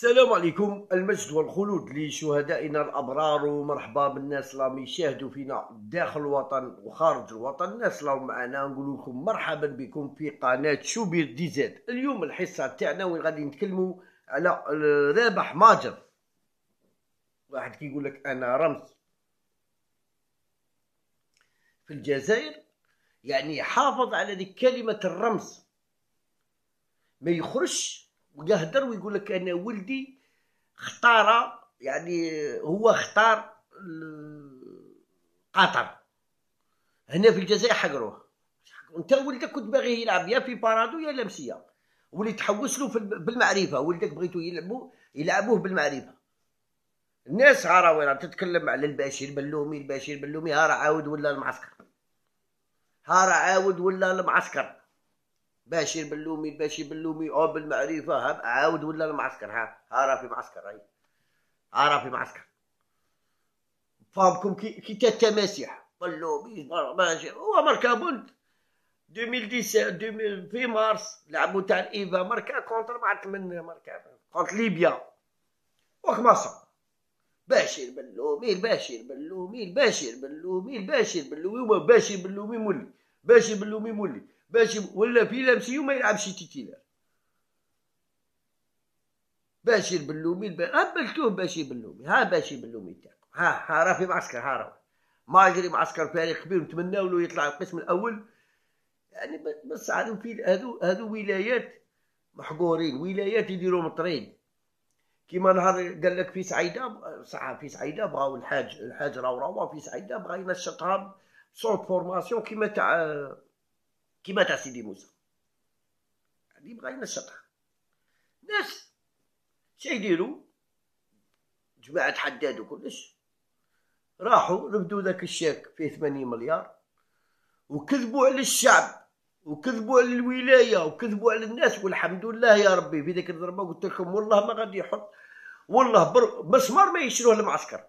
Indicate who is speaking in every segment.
Speaker 1: السلام عليكم المجد والخلود لشهدائنا الأبرار. ومرحبا بالناس اللي يشاهدوا فينا داخل الوطن وخارج الوطن. الناس اللي معنا نقول لكم مرحبا بكم في قناة شوبير دي زاد. اليوم الحصة تاعنا وين غادي نتكلموا على رابح ماجر. واحد كيقول لك أنا رمز. في الجزائر يعني حافظ على ذيك كلمة الرمز. ما يخرجش ويهدر ويقول لك أنا ولدي اختار يعني هو اختار قطر هنا في الجزائر حقروه أنت ولدك كنت باغي يلعب يا في بارادو يا لمسيه ولي تحوس له بالمعرفة. ولدك بغيتو يلعبوا يلعبوه بالمعرفة. الناس وين تتكلم على البشير بلومي البشير بلومي ها عاود ولا المعسكر؟ ها عاود ولا المعسكر؟ باشير بلومي باشير بلومي أو بالمعرفة عاود ولا المعسكر ها ها راه في معسكر هاي. ها راه في معسكر. فهمكم كي كي التماسيح بلومي باشير هو ماركا بونت 2017 في مارس لعبوا تاع الايفا ماركا كونتر ما عرفت من ماركا كونتر ليبيا. وخماسة باشير بلومي الباشير بلومي الباشير بلومي الباشير بلومي باشير بلومي مولي. باشير بلومي مولي. باش ولا في l'MCO ما يلعبش titulaire باشير بلومي هبلتوه باشير بلومي ها باشير بلومي تاعكم ها ها راه في معسكر ها راه. ما يجري معسكر فريق كبير نتمناو له يطلع القسم الأول. يعني بس عارف في هذو هذو ولايات محقورين ولايات يديروا مطرين. كيما نهار قال لك في سعيدة صح في سعيدة بغاو الحاج الحاج راهو راهو في سعيدة بغا ينشطها centre formation كيما تاع كيما تاع سيدي موسى. هادي بغا ينشطها ناس شي يديروا جماعة حداد وكلش راحوا رفدوا ذاك الشاك فيه ثمانين مليار وكذبوا على الشعب وكذبوا على الولاية وكذبوا على الناس والحمد لله يا ربي في ذيك الضربة قلت لكم والله ما غادي يحط والله بر... مسمار ما يشروه المعسكر.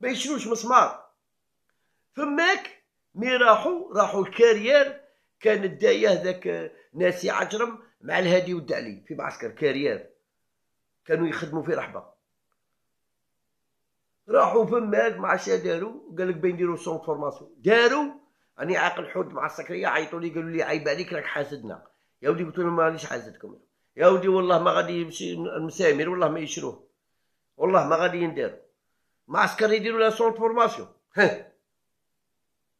Speaker 1: ما يشروش مسمار. فماك؟ مي راحوا راحوا الكارير كان الدايه ذاك ناسي عجرم مع الهادي والدعلي في معسكر كارير كانوا يخدموا في رحبة. راحوا فماك مع شا داروا قال لك بين نديروا سون فورماسيون داروا راني عاقل حود مع السكرية عيطوا لي قالوا لي عيب عليك راك حاسدنا. يا ودي قلت لهم مانيش حاسدكم. يا ودي والله ما غادي يمشي المسامير والله ما يشروه. والله ما غادي يندير معسكر يديروا le centre formation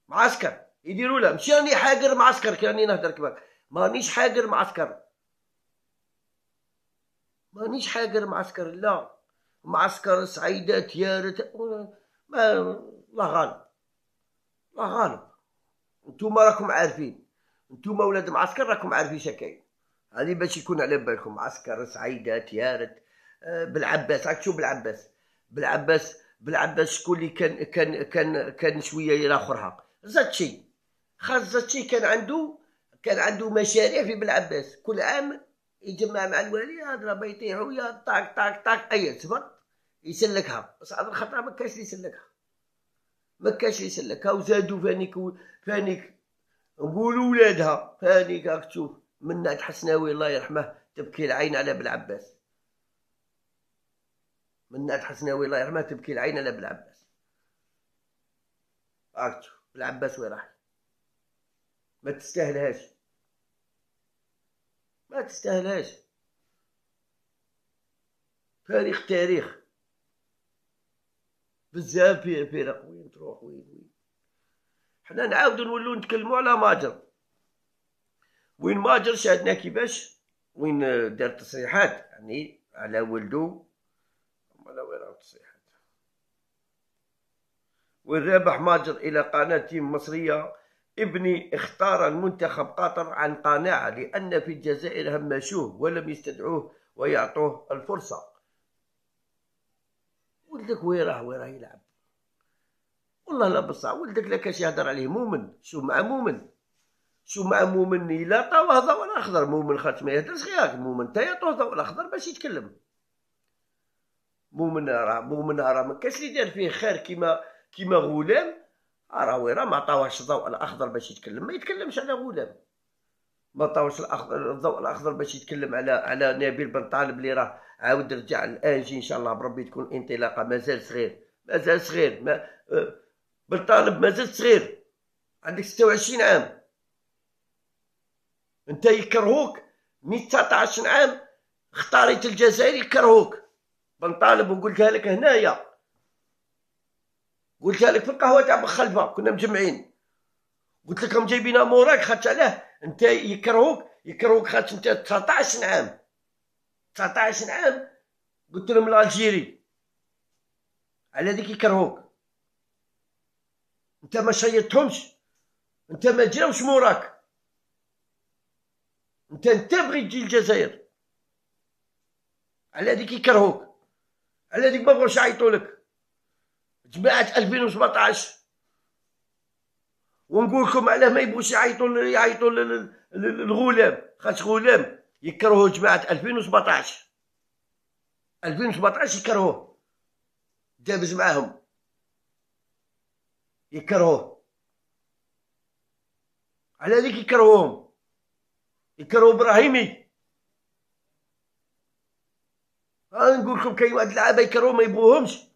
Speaker 1: معسكر. يديروا له. ماشي راني حاقر معسكر كأني نهدر كباك مانيش حاقر معسكر. مانيش حاقر معسكر لا. معسكر سعيدة تيارة. ما الله غالب. الله غالب. نتوما راكم عارفين. نتوما ولاد معسكر راكم عارفين شكاين. هذه باش يكون على بالكم. معسكر سعيدة تيارة. آه، بالعباس. راك تشوف بالعباس. بالعباس بالعباس شكون اللي كان كان كان كان شوية الاخرها زاتشي خاص زاتشي كان عنده كان عنده مشاريع في بلعباس كل عام يجمع مع الوالي هذا ما يطيحوا يا طاق طاق طاق أي صبر يسلكها. بس هذا الخطأ ما كانش يسلكها. ما كانش يسلكها. وزادوا فانيك فانيك. نقولوا ولادها. فانيك راك تشوف منات حسناوي الله يرحمه تبكي العين على بلعباس منات حسناوي الله يرحمه تبكي العين على بلعباس راك تشوف العباس وين راح ما تستاهلهاش. ما تستاهلهاش. تاريخ تاريخ. بزاف فرق وين تروح وين وين. حنا نعاودو نولو نتكلمو على ماجر. وين ماجر شاهدنا كيفاش؟ وين دار تصريحات يعني على ولدو على وين التصريحات والرابح ماجر إلى قناة مصرية. ابني اختار المنتخب قطر عن قناعة لأن في الجزائر همشوه ولم يستدعوه ويعطوه الفرصة. ولدك وين راه؟ وين راه يلعب؟ والله لا بصح ولدك لا كاش يهدر عليه مؤمن. شو مع مؤمن؟ شو مع مؤمن؟ لا طاوة ضوء الاخضر مؤمن خاطر ما يهدرش غيرك مؤمن تا يعطوه ضوء الاخضر باش يتكلم. مؤمن راه مؤمن راه ما كاش اللي دار فيه خير كيما كيما غلام راه راه ما عطاوهش الضوء الأخضر باش يتكلم. ما يتكلمش على غلام ما طاوش الأخضر الضوء الأخضر باش يتكلم على على نبيل بن طالب اللي راه عاود رجع الانجي إن شاء الله بربي تكون انطلاقة مازال صغير. مازال صغير. ما آه، بن طالب مازال صغير. عندك 26 عام. أنت يكرهوك. من 19 عام اختاريت الجزائر يكرهوك. بن طالب وقلتها لك هنايا. قلتها لك في القهوة تاع بخلفه كنا مجمعين. قلت لكم جايبينها موراك خاطر علاه. انت يكرهوك يكرهوك خاطر انت 19 عام. 19 عام. قلت لهم الألجيري. على ذيك يكرهوك. انت ما شيطتهمش. انت ما جراوش موراك. انت انت بغيت تجي الجزائر على ذيك يكرهوك. على ذيك ما بغاوش يعيطوا لك جماعة 2017 ونقول لكم علاه ما يبغوش يعيطوا يعيطوا للغلام. خاطر غلام يكرهوا جماعة 2017 2017 يكرهوه. دابز معاهم. يكرهوه. على ذيك يكرهوهم. يكرهوا إبراهيمي. ها نقول لكم كاين واحد اللعابة يكرهوا ما يبغوهمش.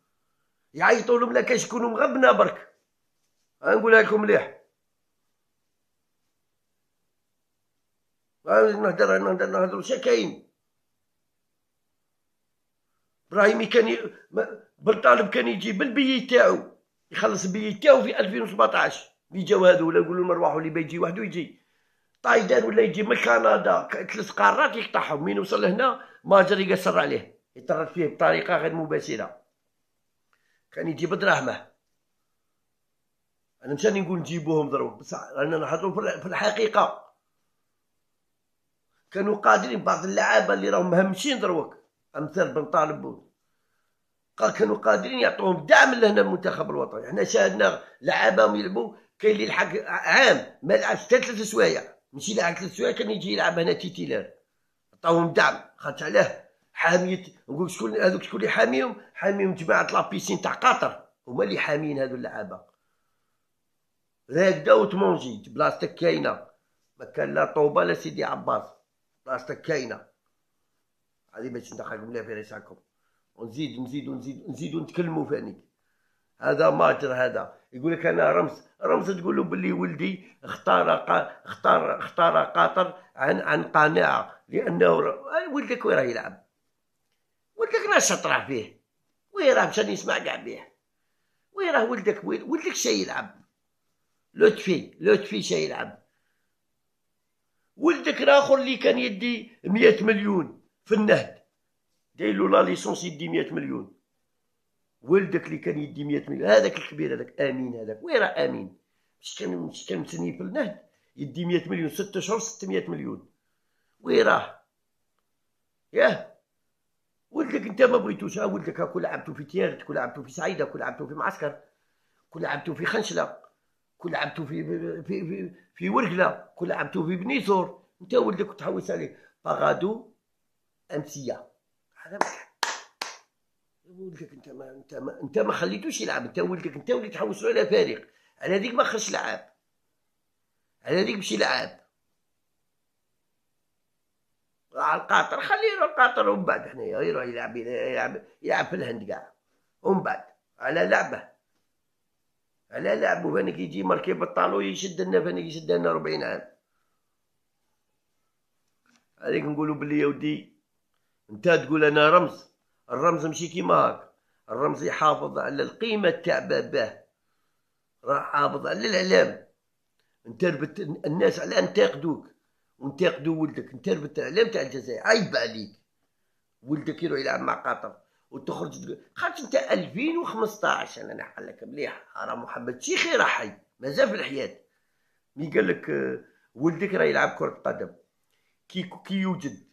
Speaker 1: يعيطوا لهم لا يكونوا مغبنا برك. ها نقولها لكم مليح. نهدر نهدر نهدر شكاين. إبراهيمي كان ي... بالطالب كان يجي بالبي تاعو. يخلص البي تاعو في 2017 اللي جاو هذو ولا يقولوا نروحوا اللي بيجي وحده يجي. طايدان ولا يجي من كندا. ثلاث قارات يقطعهم. من وصل لهنا ماجر يقصر عليه. يطرد فيه بطريقة غير مباشرة. كان يجي بدراهمه أنا مشاني نقول نجيبوهم دروك بصح رانا نحطوا في الحقيقة. كانوا قادرين بعض اللعابة اللي راهم مهمشين دروك أمثال بن طالب قال كانوا قادرين يعطوهم دعم لهنا المنتخب الوطني. إحنا شاهدنا لعابهم يلعبوا. كاين اللي يلحق عام ما لعبش حتى ثلاث سوايع. ماشي لاعب ثلاث سوايع كان يجي يلعب هنا تيتيلار عطاوهم دعم خاطر علاه حامية نقول شكون هذوك شكون اللي حاميهم؟ حاميهم جماعة لابيسين تاع قطر. هما اللي حاميين هذو اللعابة. هكدا وتمونجي بلاصتك كاينة. ما كان لا طوبة لا سيدي عباس. بلاصتك كاينة. هذه باش ندخلكم لها في رسالكم ونزيد نزيد ونزيد نزيدو نتكلموا فاني هذا ماجر هذا. يقول لك أنا رمز رمز تقول له باللي ولدي اختار اختار اختار قطر عن عن قناعة. لأنه ولدك وين يلعب؟ ولدك ناشط راه فيه وين راه مشى يسمع كاع بيه. وين راه ولدك ولدك شي يلعب. لطفي لطفي شي يلعب. ولدك الآخر اللي كان يدي مية مليون في النهد دايلو لا ليسونس يدي مية مليون. ولدك اللي كان يدي مية مليون هذاك الكبير هذاك آمين هذاك وين راه آمين. مش كان مش كان متسني في النهد يدي مية مليون ست اشهر ستمية مليون. وين راه ياه! ولدك انت ما بغيتوش ها ولدك كل لعبتو في تيارت كل لعبتو في سعيده كل لعبتو في معسكر كل لعبتو في خنشلة كل لعبتو في في في, في ورقلة كل لعبتو في بنيسور. انت ولدك تحوس عليه. باغادو أمسية. هذا ولدك انت ما انت ما انت ما خليتوش يلعب. انت ولدك انت اللي تحوسوا على فارغ على هذيك ما خرجش لعاب على هذيك مشي لعاب على القاطر خليه يروح القاطر ومن بعد حنايا يروح يلعب يلعب يلعب في الهند كاع ومن بعد على لعبة. على لعبة فانك يجي مركب بالطالو يشد لنا فانك يشد لنا 40 عام. هذيك نقولوا بلي يا ودي انت تقول أنا رمز. الرمز ماشي كيما هاك. الرمز يحافظ على القيمة تاع باباه. راه حافظ على الإعلام. انت الناس على انتقدوك وانتقدوا ولدك انت الاعلام تاع الجزائر عيب عليك ولدك يروح يلعب مع قطر وتخرج تقول أنت 2015 أنا نحكي لك مليح راه محمد شيخي راه حي مازال في الحياة. مي قال لك آه، ولدك راه يلعب كرة قدم كي كي يوجد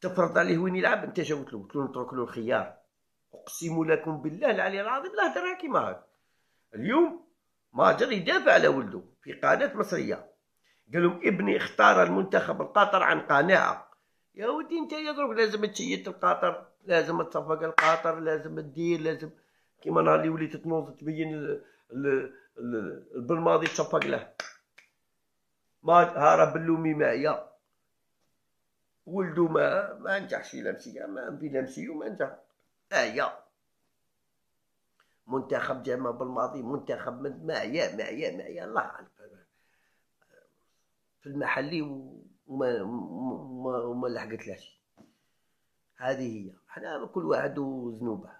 Speaker 1: تفرض عليه وين يلعب انت جاوبت له قلت له نترك له الخيار. أقسم لكم بالله العلي العظيم لا هدرها كيما هاك اليوم ماجر يدافع على ولده في قناة مصرية. قال لهم ابني اختار المنتخب القطر عن قناعة. يا ودي انت يضرب لازم تشيت القطر لازم تصفق القطر لازم تدير لازم كيما نهار اللي وليت تنوض تبين بالماضي تصفق له. ما هرب اللومي معايا ولدو ما ما نجحش في لمسية ما في لمسية وما نجح. ايا منتخب جامع بالماضي منتخب معايا معايا معايا الله عليك في المحلي وما وما, وما لحقتلاش. هذه هي. حنا كل واحد وذنوبه.